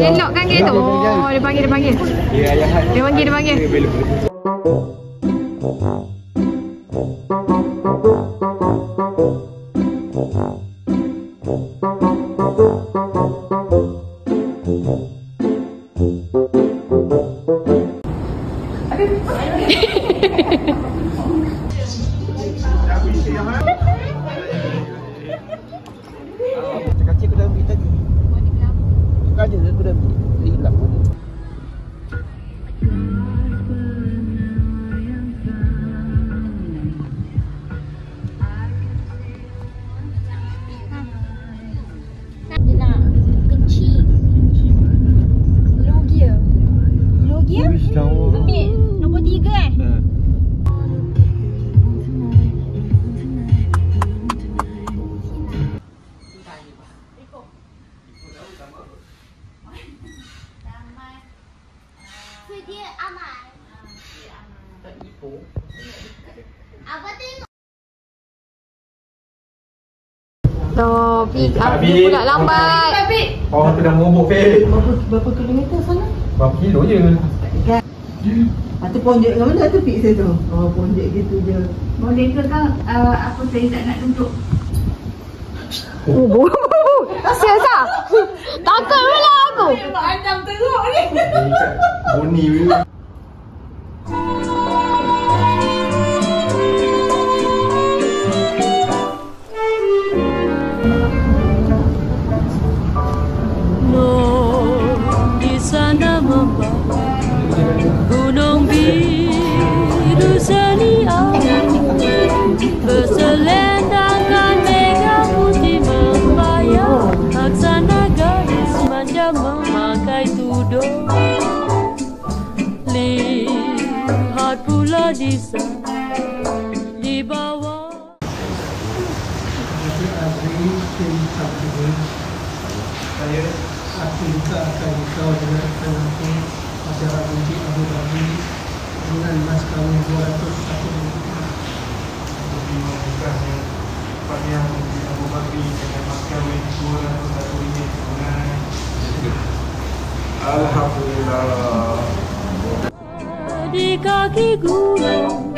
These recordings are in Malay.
Elok kan gitu. Oh, dia panggil, dia panggil. Ya. Dia panggil, dia panggil. Oh. Tak, Abi Bi. pula lambat. Oh, aku dah merobok, Fik. Berapa, berapa kilometer sana? Berapa kilo je? Ah, tu ponjek kat mana tu pik saya tu? Oh, ponjek gitu je. Boleh ke kan uh, apa saya tak nak duduk Oh, bu. Serius ah? Takut pula aku. Adam teruk ni Boni ni. Pula di sana di bawah. Saya Akhirnya akan kau dengan nanti acara bunyi Abu Dhabi dengan mas kawin 200 satu Bukannya Panjang di Abu Bakri dengan mas kahwin 201 ini Alhamdulillah di kaki gunung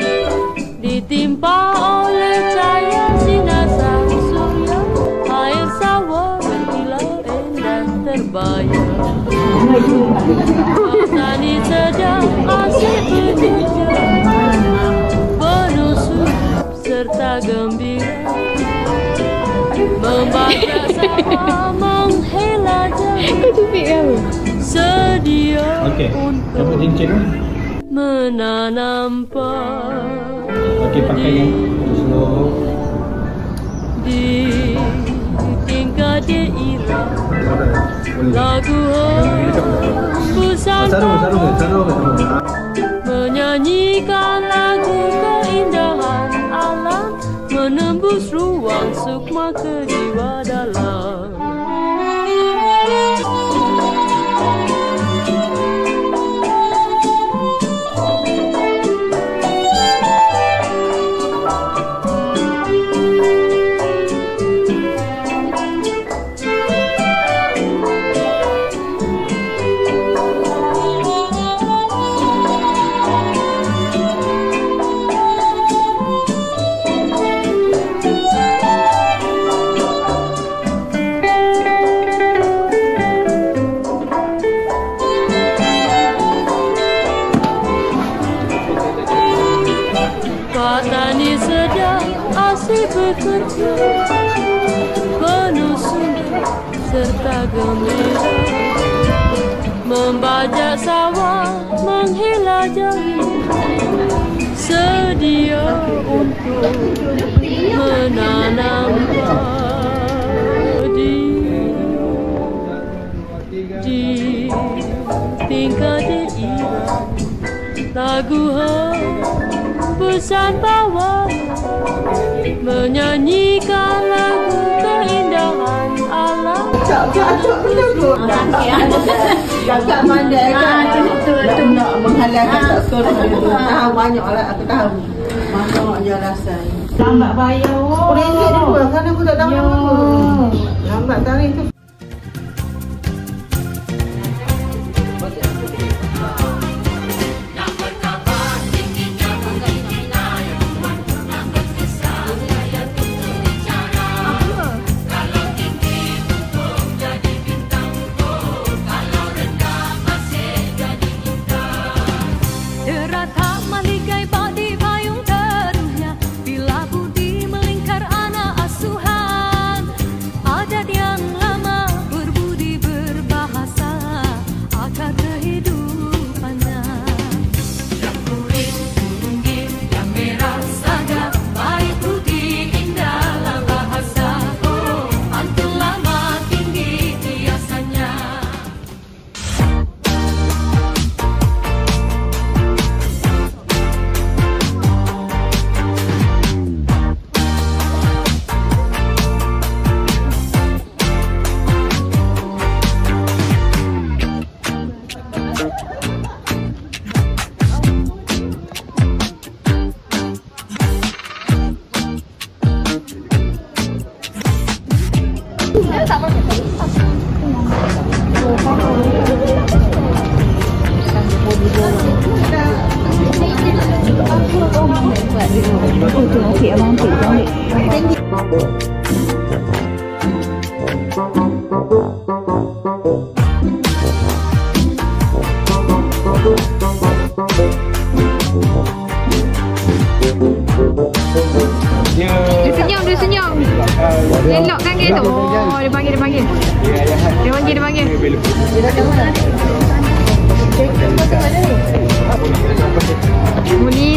ditimpa oleh cahaya sinar sang surya air sawah berkilau indah terbayang petani sedang asyik berbicara penuh suka serta gembira membaca sawah menghela jauh Kau tupik kau. sedia Okey, dapat cincin. Menanam padi Okey, pakai yang slow. di tingkat daerah Boleh. lagu hembusan Membajak sawah menghela jauh Sedia untuk menanam padi. Di tingkat daerah Lagu hembusan bawah. Menyanyikan lagu alam Kakak mandai kan Nak nak menghalalkan tak suruh tu Tahu banyak lah aku tahu Banyaknya rasa Lambat bayar oh. Ringgit dia pun kan aku tak tahu Lambat tarikh tu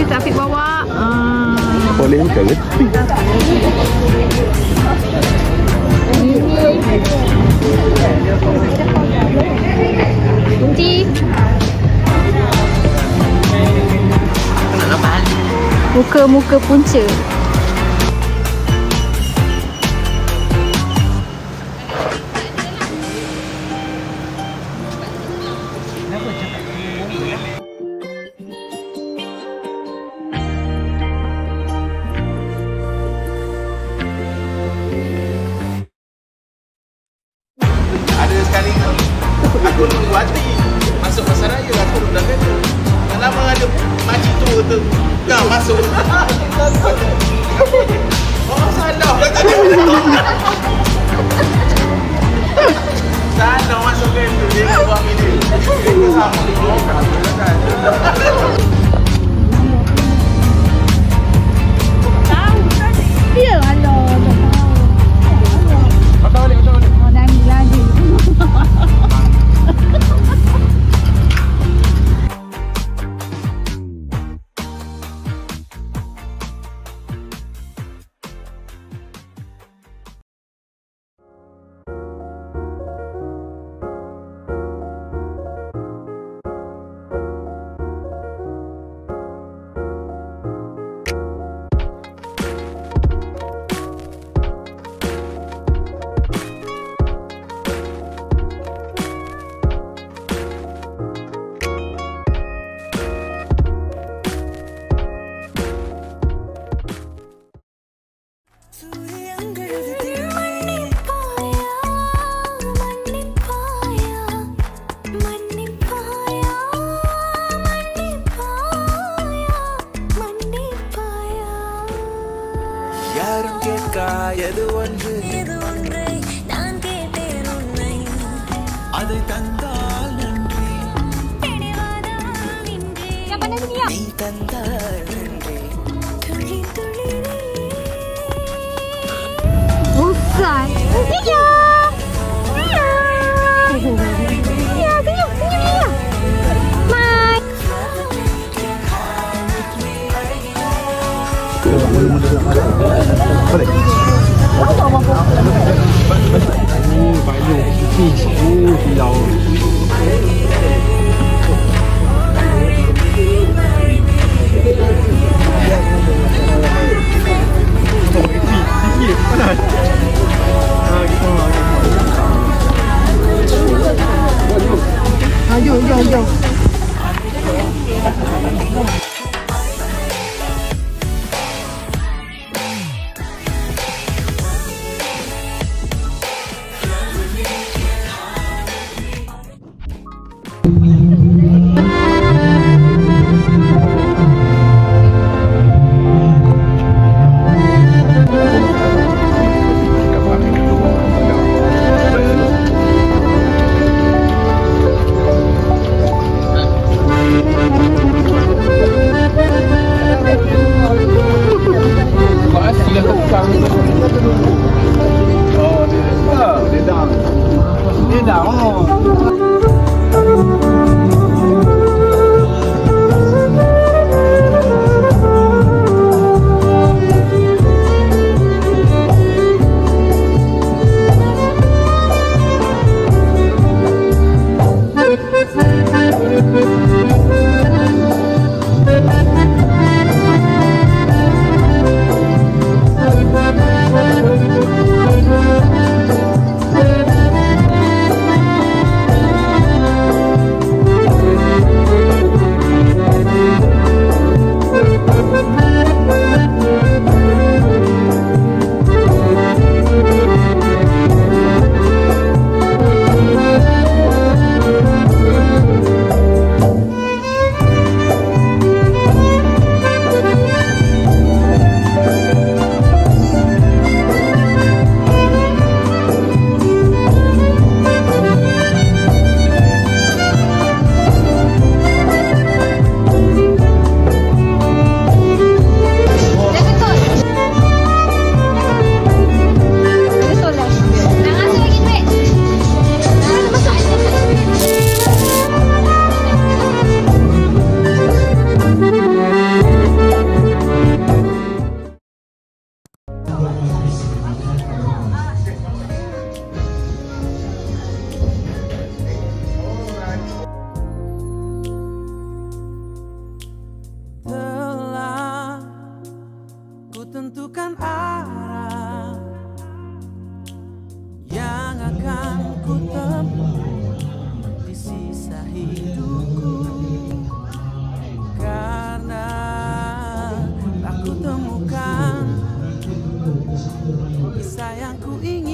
Tapi bawa. Ah. Uh. Boleh ke? Nanti. Muka-muka punca. Oh. 太阳故意。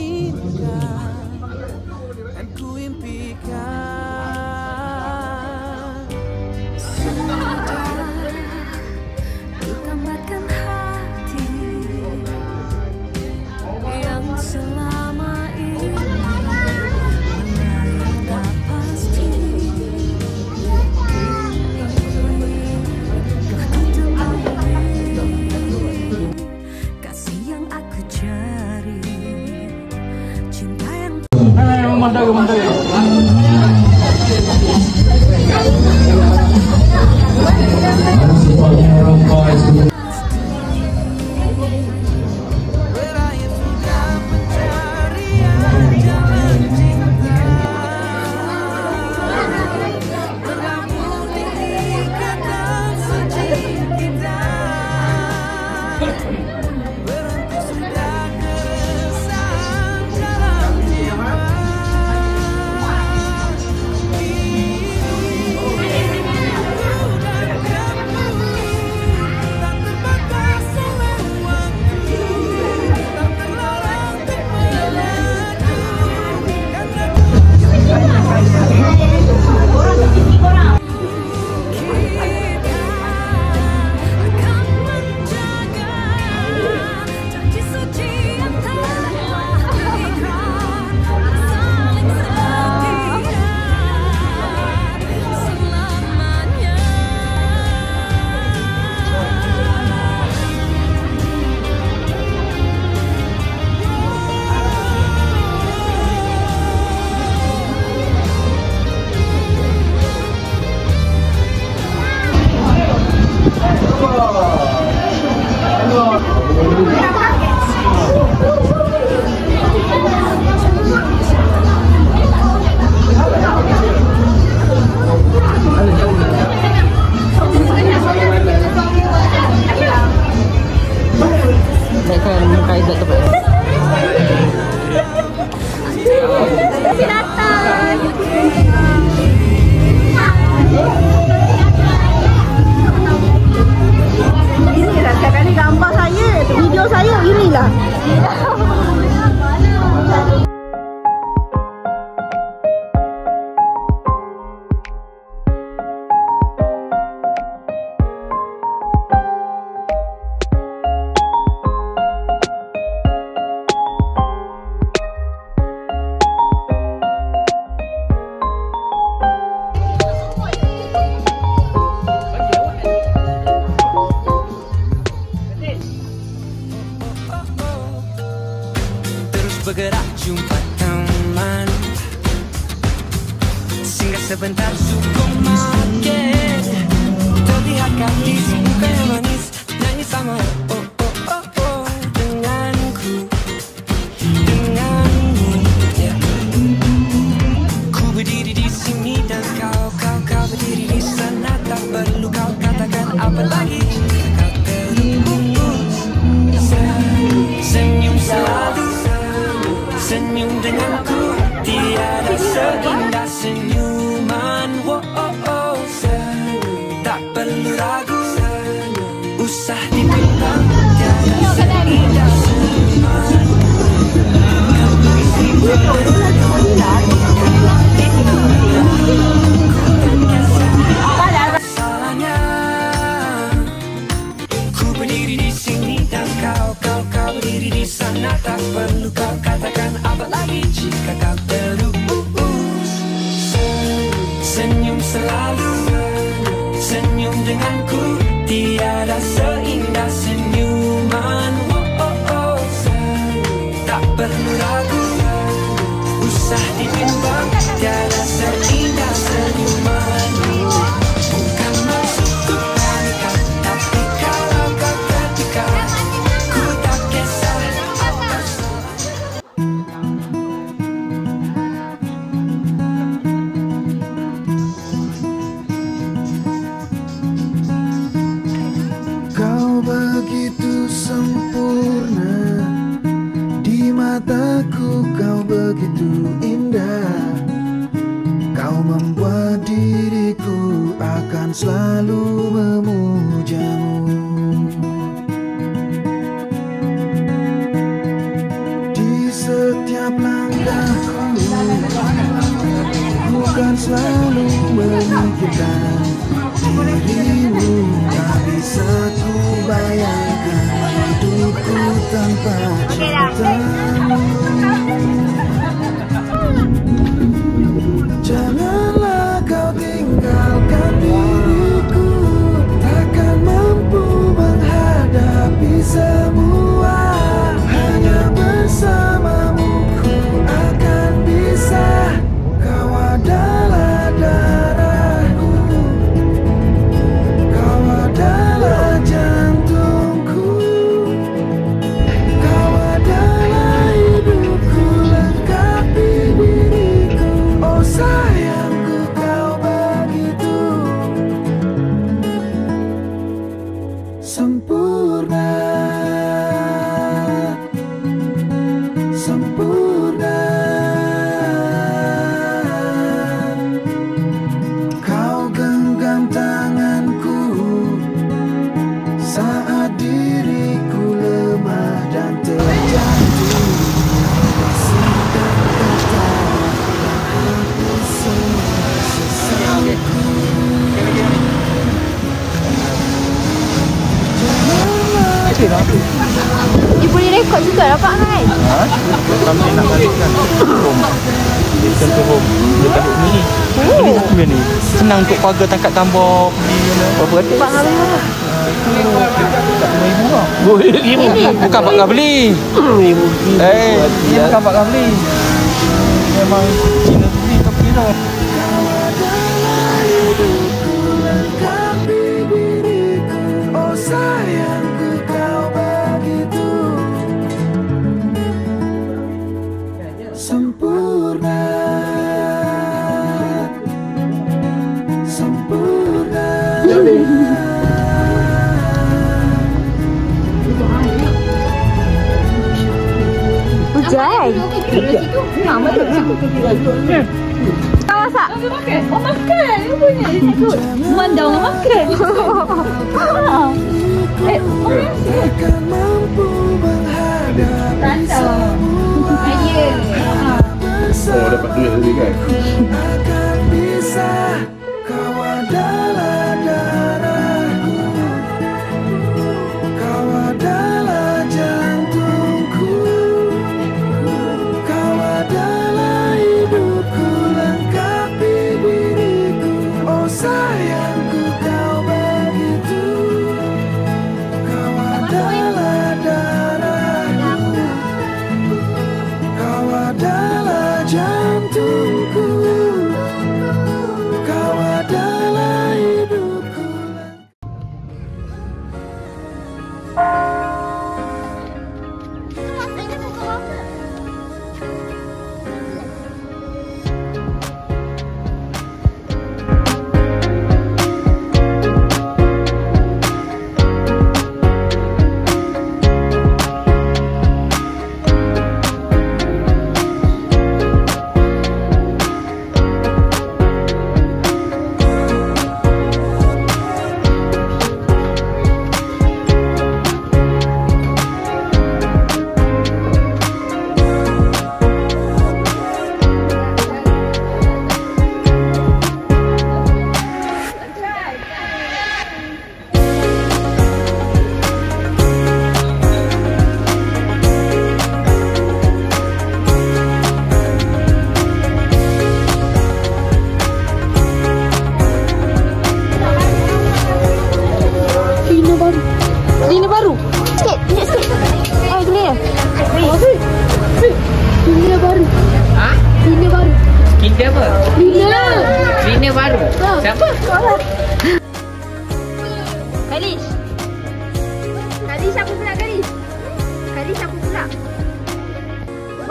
indah seindah senyuman. Oh, oh, oh. Tak perlu ragu. Usah dibimbang. Tiada seindah selalu memujamu. Di setiap langkahku Bukan selalu memikirkan. sempurna. kau juga dapat kan? Ha? Kau tak nak balikkan home. Dia return to home. Dia balik ni. Oh. Ini satu ni. Senang untuk keluarga tangkap gambar. Berapa kata? Pak Harim Ibu lah. Ibu. Ibu. Bukan Pak kau Kabli. Ibu. Eh. Ini Bukan Pak Kau beli Memang Cina tu.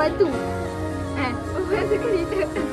batu. Ha, batu kereta.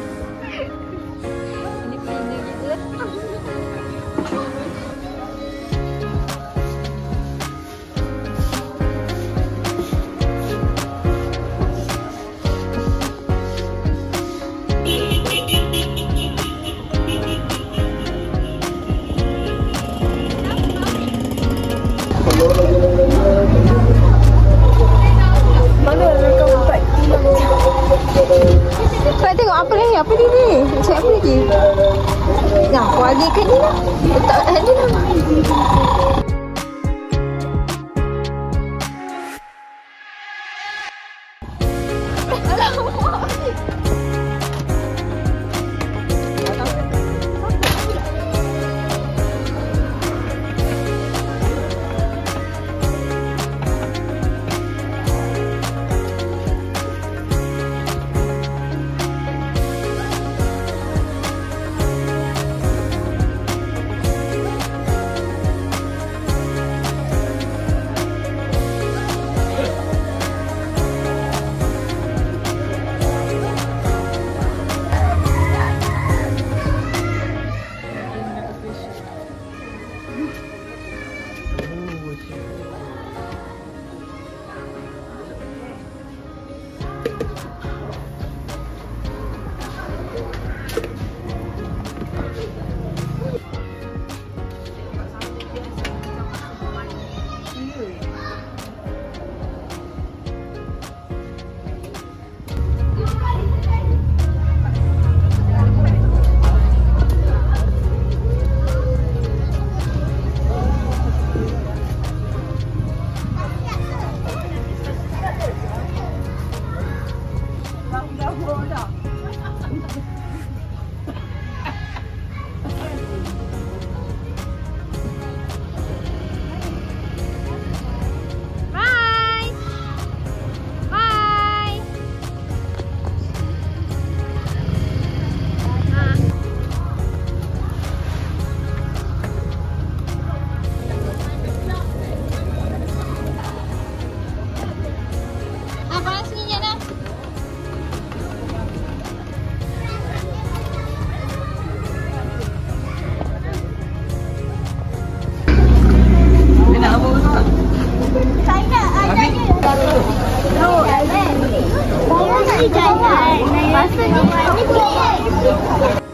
Saya ni jalan. Masa ni ni boleh. Ready,